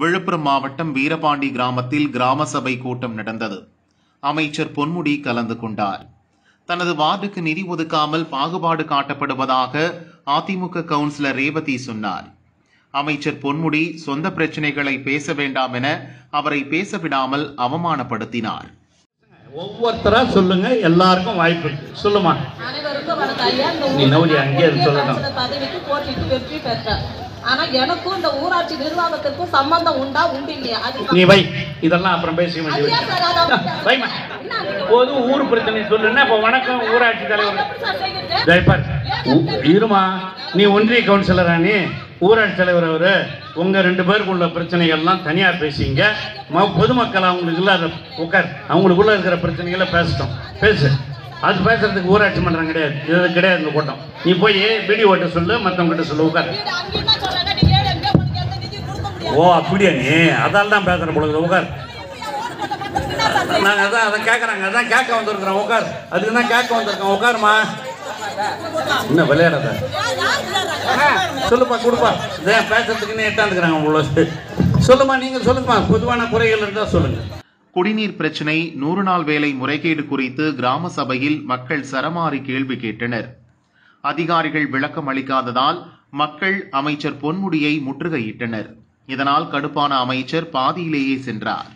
விழுப்புரம் மாவட்டம் வீரபாண்டி கிராமத்தில் கிராம சபை கூட்டம் நடந்தது. அமைச்சர் பொன்முடி கலந்து கொண்டார். தனது வார்டுக்கு நிதி ஒதுக்காமல் பாகுபாடு காட்டப்படுவதாக அதிமுக கவுன்சிலர் ரேவதி சொன்னார். அமைச்சர் பொன்முடி சொந்த பிரச்சனைகளை பேச வேண்டாம் என அவரை பேச விடாமல் அவமானப்படுத்தினார். ஒவ்வொருத்தரா சொல்லுங்க எல்லாருக்கும் வாய்ப்பு சொல்லுமா? நீ நவுரி, அங்கேயே ஆனா எனக்கும் இந்த ஊராட்சி நிர்வாகத்திற்கும் சம்பந்தம் உண்டா? உண்டு இல்லையா? அது நீ வை. இதெல்லாம் அப்புறம் என்ன நீங்க போது ஊர் பிரச்சனை சொல்லுன்னா இப்ப வணக்கம் ஊராட்சி தலைவர்? ஜெயபார் இருமா நீ ஒன்றிய கவுன்சிலரா நீ? ஊராட்சி தலைவர் அவரு உங்க ரெண்டு பேருக்குள்ள பிரச்சனைகள்லாம் தனியா பேசிங்க. ம- பொதுமக்கள் அவங்களுக்கு இல்லாத உட்கார். அவங்களுக்குள்ள இருக்கிற பிரச்சனைகளை பேசட்டும். பேசு. அது பேசுறதுக்கு ஊராட்சி மன்றம் கிடையாது. இது கிடையாது இந்த கூட்டம். நீ போய் பிடி ஓட்ட சொல்லு மத்தவங்க கிட்ட சொல்லு உட்கார். ஓ அப்படியா நீ? அதால தான் பேசுற பொழுது உட்கார். என்ன சார் செய்ய- நாங்க அதான் அதை கேட்கறாங்க அதான் கேட்க வந்திருக்கிறோம் உட்கார். அதுக்கு தான் கேட்க வந்திருக்கோம் உட்காருமா என்ன விளையாடாத சொல்லுப்பா கொடுப்பா. இதே பேசுறதுக்குன்னு எட்டாந்துக்கிறாங்க உள்ள சொல்லுமா நீங்க சொல்லுங்கம்மா. பொதுவான குறைகள் இருந்தா சொல்லுங்க. குடிநீர் பிரச்சினை நூறு நாள் வேலை முறைகேடு குறித்து கிராம சபையில் மக்கள் சரமாரி கேள்வி கேட்டனர். அதிகாரிகள் விளக்கம் அளிக்காததால் மக்கள் அமைச்சர் பொன்முடியை முற்றுகையிட்டனர். இதனால் கடுப்பான அமைச்சர் பாதியிலேயே சென்றார்.